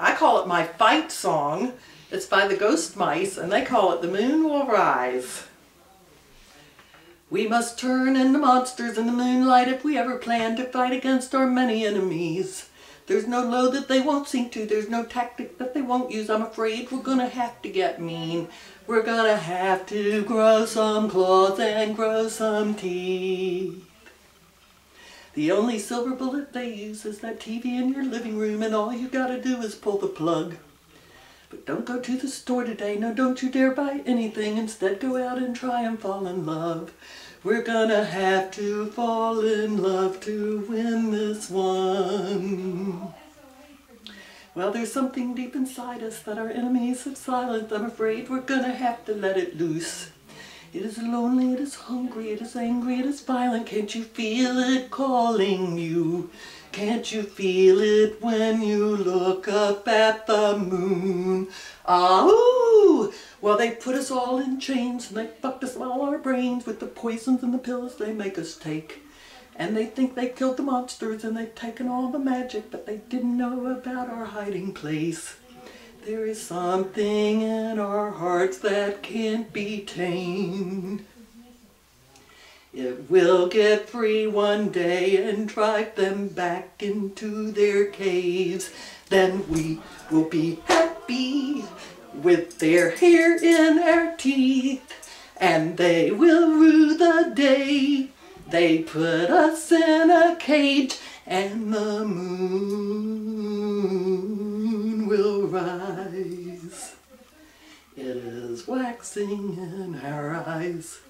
I call it my fight song. It's by the Ghost Mice, and they call it The Moon Will Rise. We must turn into monsters in the moonlight if we ever plan to fight against our many enemies. There's no load that they won't sink to, there's no tactic that they won't use. I'm afraid we're gonna have to get mean. We're gonna have to grow some claws and grow some teeth. The only silver bullet they use is that TV in your living room, and all you gotta do is pull the plug. But don't go to the store today, no don't you dare buy anything, instead go out and try and fall in love. We're gonna have to fall in love to win this one. Well, there's something deep inside us that our enemies have silenced. I'm afraid we're gonna have to let it loose. It is lonely, it is hungry, it is angry, it is violent. Can't you feel it calling you? Can't you feel it when you look up at the moon? Ah, ooh! Well, they put us all in chains and they fucked us all our brains with the poisons and the pills they make us take. And they think they killed the monsters and they've taken all the magic, but they didn't know about our hiding place. There is something in our hearts that can't be tamed. It will get free one day and drive them back into their caves. Then we will be happy with their hair in our teeth. And they will rue the day they put us in a cage and the moon will rise. It is waxing in our eyes.